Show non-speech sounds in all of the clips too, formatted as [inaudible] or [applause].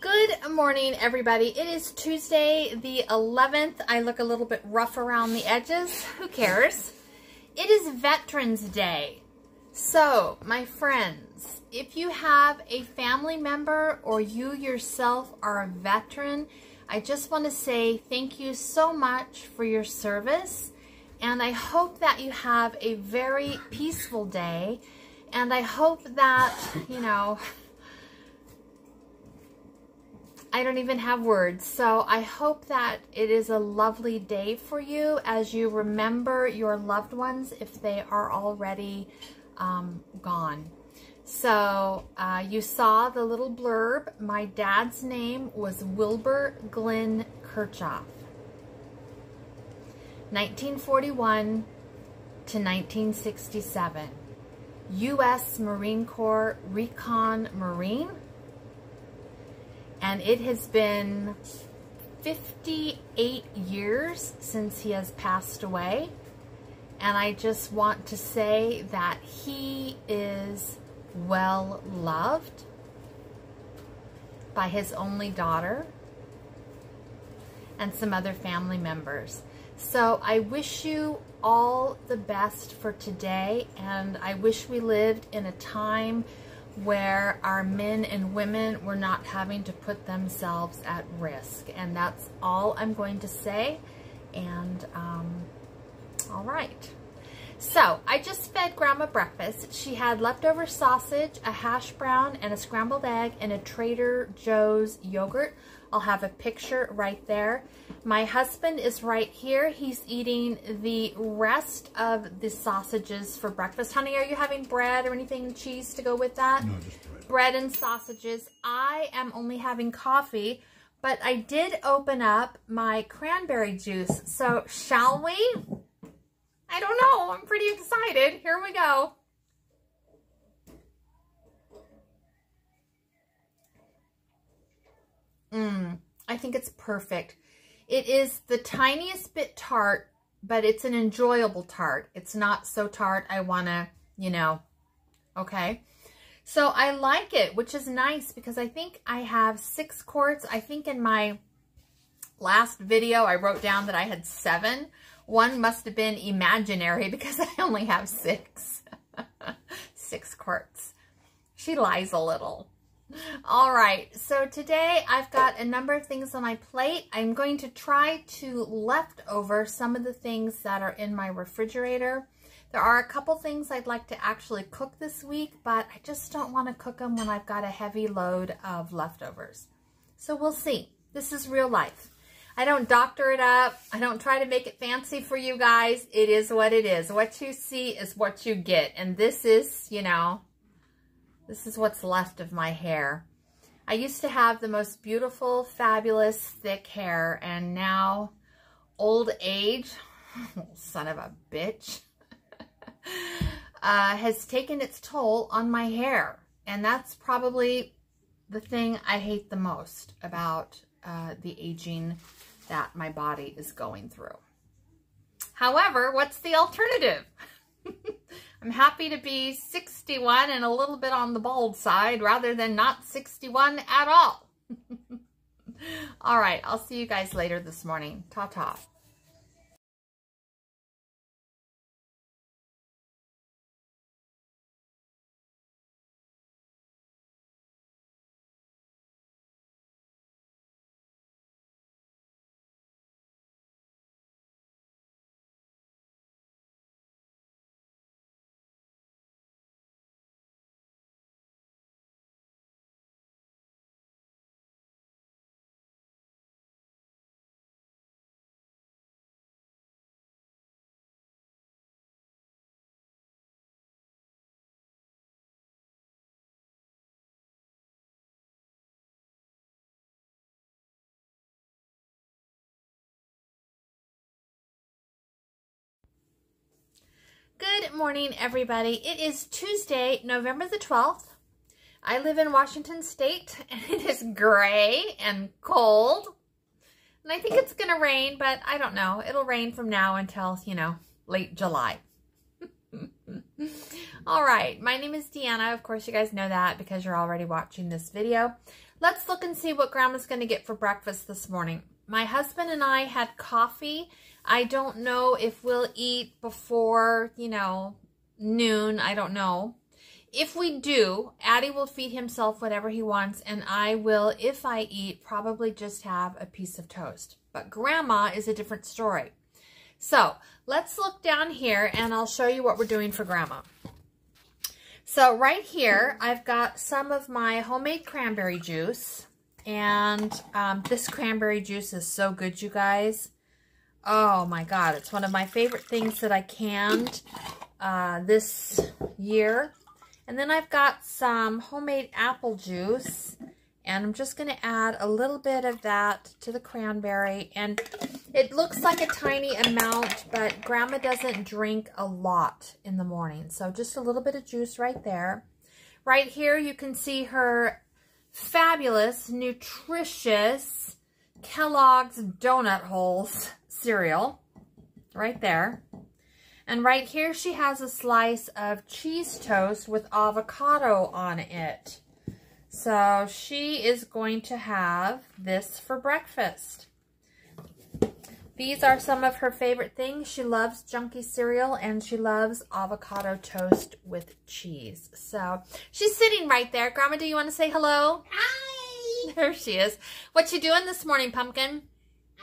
Good morning, everybody. It is Tuesday, the 11th. I look a little bit rough around the edges. Who cares? It is Veterans Day. So, my friends, if you have a family member or you yourself are a veteran, I just want to say thank you so much for your service. And I hope that you have a very peaceful day. And I hope that, you know, I don't even have words. So I hope that it is a lovely day for you as you remember your loved ones if they are already um, gone. So uh, you saw the little blurb. My dad's name was Wilbur Glenn Kirchhoff. 1941 to 1967. U.S. Marine Corps Recon Marine and it has been 58 years since he has passed away. And I just want to say that he is well loved by his only daughter and some other family members. So I wish you all the best for today and I wish we lived in a time where our men and women were not having to put themselves at risk. And that's all I'm going to say. And, um, all right. So, I just fed Grandma breakfast. She had leftover sausage, a hash brown, and a scrambled egg, and a Trader Joe's yogurt. I'll have a picture right there. My husband is right here. He's eating the rest of the sausages for breakfast. Honey, are you having bread or anything, cheese to go with that? No, just bread. Bread and sausages. I am only having coffee, but I did open up my cranberry juice. So, shall we? I don't know. I'm pretty excited. Here we go. Mmm, I think it's perfect. It is the tiniest bit tart, but it's an enjoyable tart. It's not so tart I want to, you know, okay? So I like it, which is nice because I think I have six quarts. I think in my last video I wrote down that I had seven. One must have been imaginary because [laughs] I only have six. [laughs] six quarts. She lies a little. All right, so today I've got a number of things on my plate. I'm going to try to left over some of the things that are in my refrigerator. There are a couple things I'd like to actually cook this week, but I just don't want to cook them when I've got a heavy load of leftovers. So we'll see. This is real life. I don't doctor it up. I don't try to make it fancy for you guys. It is what it is. What you see is what you get. And this is, you know, this is what's left of my hair. I used to have the most beautiful, fabulous, thick hair, and now old age, [laughs] son of a bitch, [laughs] uh, has taken its toll on my hair. And that's probably the thing I hate the most about uh, the aging that my body is going through. However, what's the alternative? [laughs] I'm happy to be 61 and a little bit on the bald side rather than not 61 at all. [laughs] all right, I'll see you guys later this morning. Ta-ta. Good morning, everybody. It is Tuesday, November the 12th. I live in Washington State, [laughs] and it is gray and cold. And I think it's going to rain, but I don't know. It'll rain from now until, you know, late July. [laughs] All right, my name is Deanna. Of course, you guys know that because you're already watching this video. let's look and see what Grandma's going to get for breakfast this morning. My husband and I had coffee. I don't know if we'll eat before, you know, noon. I don't know. If we do, Addie will feed himself whatever he wants, and I will, if I eat, probably just have a piece of toast. But Grandma is a different story. So let's look down here, and I'll show you what we're doing for Grandma. So right here, I've got some of my homemade cranberry juice. And um, this cranberry juice is so good, you guys. Oh my God, it's one of my favorite things that I canned uh, this year. And then I've got some homemade apple juice. And I'm just going to add a little bit of that to the cranberry. And it looks like a tiny amount, but Grandma doesn't drink a lot in the morning. So just a little bit of juice right there. Right here, you can see her fabulous, nutritious Kellogg's Donut Holes cereal. Right there. And right here, she has a slice of cheese toast with avocado on it. So she is going to have this for breakfast. These are some of her favorite things. She loves junky cereal and she loves avocado toast with cheese. So she's sitting right there. Grandma, do you want to say hello? Hi! There she is. What you doing this morning, Pumpkin?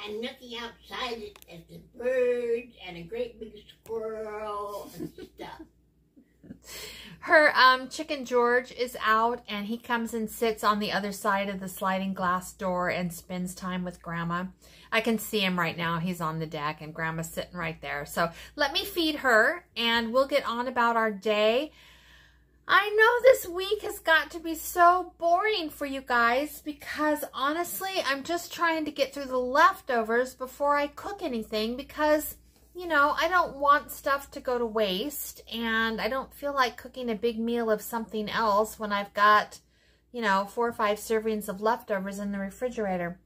I'm looking outside at the birds and a great big squirrel and stuff. [laughs] Her um, chicken George is out and he comes and sits on the other side of the sliding glass door and spends time with Grandma. I can see him right now. He's on the deck and Grandma's sitting right there. So let me feed her and we'll get on about our day. I know this week has got to be so boring for you guys because honestly, I'm just trying to get through the leftovers before I cook anything because, you know, I don't want stuff to go to waste and I don't feel like cooking a big meal of something else when I've got, you know, four or five servings of leftovers in the refrigerator.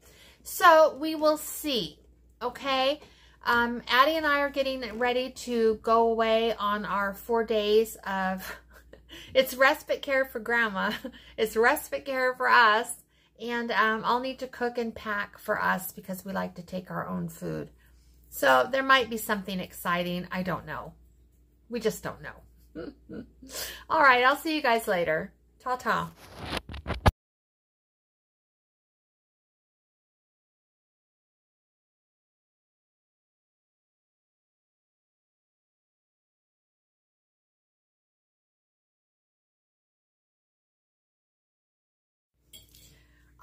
So we will see, okay? Um, Addie and I are getting ready to go away on our four days of it's respite care for grandma. [laughs] It's respite care for us. And um, I'll need to cook and pack for us because we like to take our own food. So there might be something exciting. I don't know. We just don't know. [laughs] All right. I'll see you guys later. Ta-ta.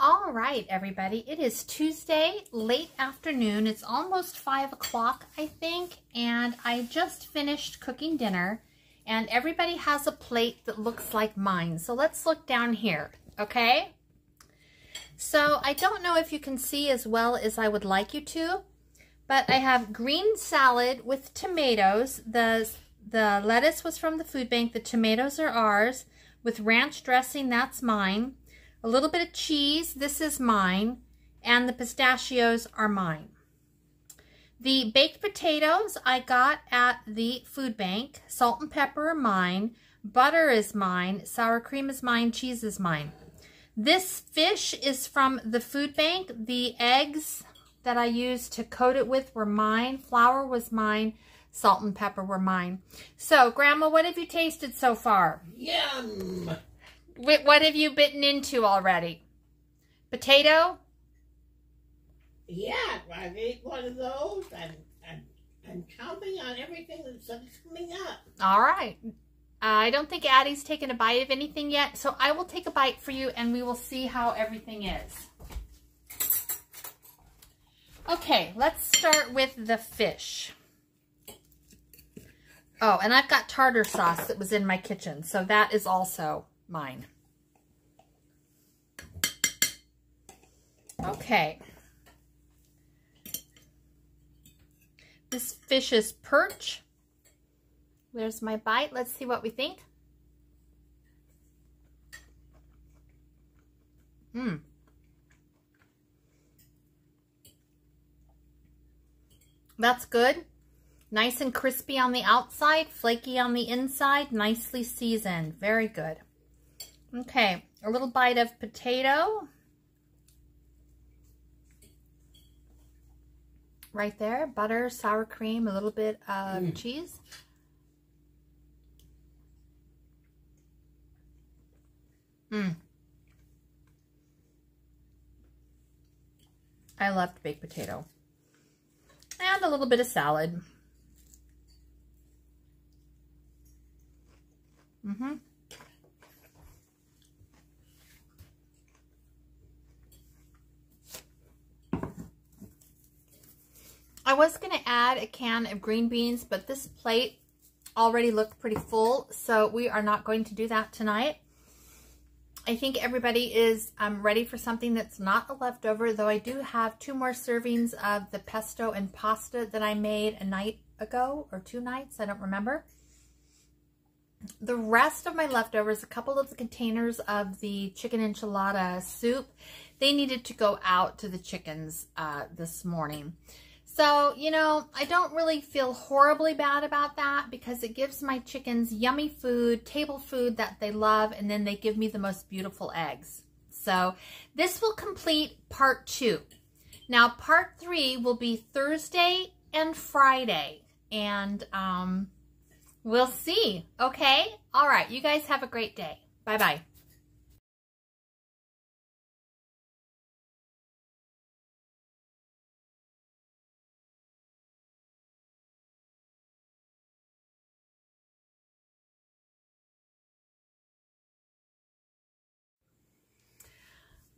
All right, everybody. It is Tuesday, late afternoon. It's almost 5 o'clock, I think, and I just finished cooking dinner, and everybody has a plate that looks like mine. So let's look down here, okay? So I don't know if you can see as well as I would like you to, but I have green salad with tomatoes. The, the lettuce was from the food bank. The tomatoes are ours. With ranch dressing, that's mine a little bit of cheese, this is mine, and the pistachios are mine. The baked potatoes I got at the food bank. Salt and pepper are mine. Butter is mine. Sour cream is mine. Cheese is mine. This fish is from the food bank. The eggs that I used to coat it with were mine. Flour was mine. Salt and pepper were mine. So, Grandma, what have you tasted so far? Yum! What have you bitten into already? Potato? Yeah, I've ate one of those and, and, and chomping on everything that's coming up. All right. Uh, I don't think Addie's taken a bite of anything yet, so I will take a bite for you and we will see how everything is. Okay, let's start with the fish. Oh, and I've got tartar sauce that was in my kitchen, so that is also mine. Okay. This fish is perch. There's my bite. Let's see what we think. Mmm. That's good. Nice and crispy on the outside, flaky on the inside, nicely seasoned. Very good. Okay, a little bite of potato. Right there, butter, sour cream, a little bit of mm. cheese. Mmm. I loved baked potato. And a little bit of salad. Mm-hmm. I was going to add a can of green beans, but this plate already looked pretty full, so we are not going to do that tonight. I think everybody is um, ready for something that's not a leftover, though I do have two more servings of the pesto and pasta that I made a night ago, or two nights, I don't remember. The rest of my leftovers, a couple of the containers of the chicken enchilada soup, they needed to go out to the chickens uh, this morning. So, you know, I don't really feel horribly bad about that because it gives my chickens yummy food, table food that they love, and then they give me the most beautiful eggs. So this will complete part two. Now, part three will be Thursday and Friday, and um, we'll see. Okay? All right. You guys have a great day. Bye-bye.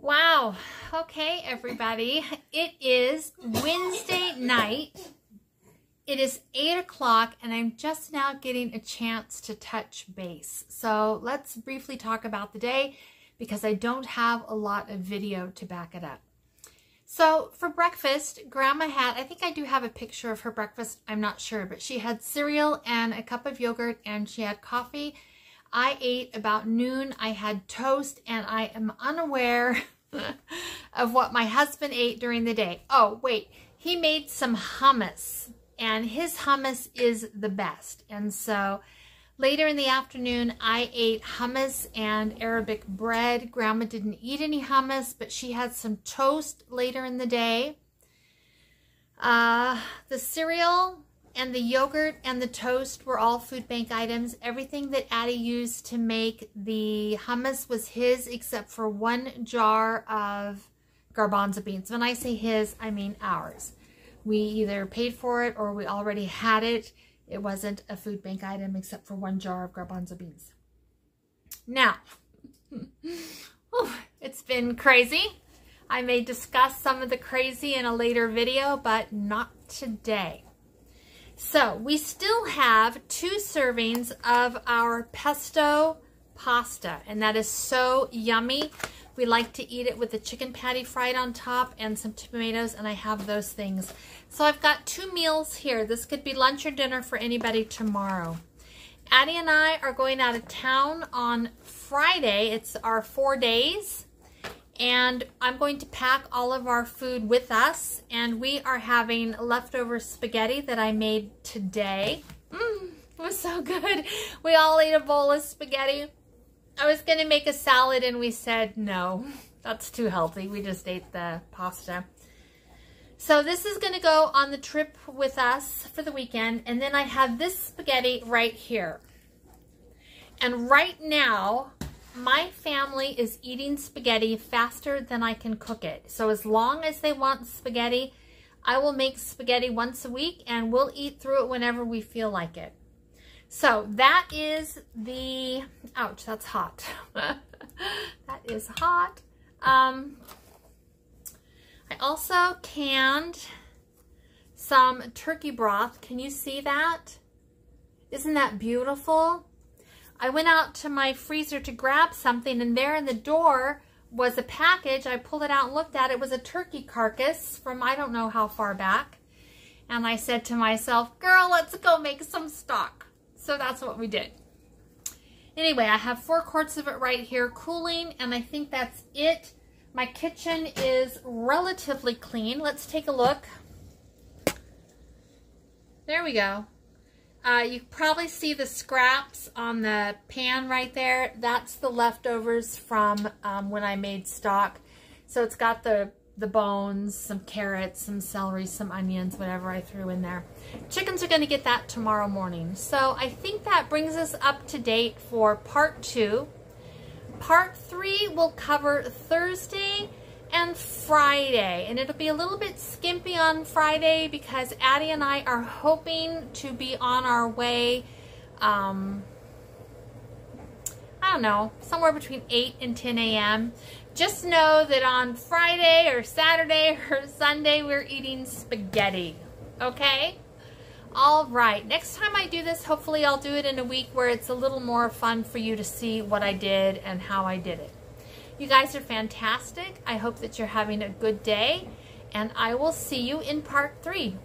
Wow. Okay, everybody. It is Wednesday night. It is 8 o'clock, and I'm just now getting a chance to touch base. So let's briefly talk about the day because I don't have a lot of video to back it up. So for breakfast, Grandma had, I think I do have a picture of her breakfast, I'm not sure, but she had cereal and a cup of yogurt, and she had coffee I ate about noon. I had toast and I am unaware [laughs] of what my husband ate during the day. Oh, wait. He made some hummus and his hummus is the best. And so later in the afternoon, I ate hummus and Arabic bread. Grandma didn't eat any hummus, but she had some toast later in the day. Uh, the cereal and the yogurt and the toast were all food bank items. Everything that Addie used to make the hummus was his except for one jar of garbanzo beans. When I say his, I mean ours. We either paid for it or we already had it. It wasn't a food bank item except for one jar of garbanzo beans. Now, [laughs] oh, it's been crazy. I may discuss some of the crazy in a later video, but not today. So we still have two servings of our pesto pasta, and that is so yummy. We like to eat it with the chicken patty fried on top and some tomatoes, and I have those things. So I've got two meals here. This could be lunch or dinner for anybody tomorrow. Addie and I are going out of town on Friday. It's our four days and I'm going to pack all of our food with us and we are having leftover spaghetti that I made today. Mmm, it was so good. We all ate a bowl of spaghetti. I was going to make a salad and we said no, that's too healthy. We just ate the pasta. So this is going to go on the trip with us for the weekend and then I have this spaghetti right here. And right now, my family is eating spaghetti faster than I can cook it. So as long as they want spaghetti, I will make spaghetti once a week and we'll eat through it whenever we feel like it. So that is the, ouch, that's hot. [laughs] that is hot. Um, I also canned some turkey broth. Can you see that? Isn't that beautiful? I went out to my freezer to grab something and there in the door was a package. I pulled it out and looked at it. It was a turkey carcass from I don't know how far back. And I said to myself, girl, let's go make some stock. So that's what we did. Anyway, I have four quarts of it right here cooling and I think that's it. My kitchen is relatively clean. Let's take a look. There we go. Uh, you probably see the scraps on the pan right there. That's the leftovers from um, when I made stock. So it's got the, the bones, some carrots, some celery, some onions, whatever I threw in there. Chickens are going to get that tomorrow morning. So I think that brings us up to date for part two. Part three will cover Thursday and Friday. And it'll be a little bit skimpy on Friday because Addie and I are hoping to be on our way, um, I don't know, somewhere between 8 and 10 a.m. Just know that on Friday or Saturday [laughs] or Sunday we're eating spaghetti, okay? All right, next time I do this, hopefully I'll do it in a week where it's a little more fun for you to see what I did and how I did it. You guys are fantastic. I hope that you're having a good day, and I will see you in part three.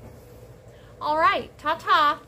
All right, ta-ta.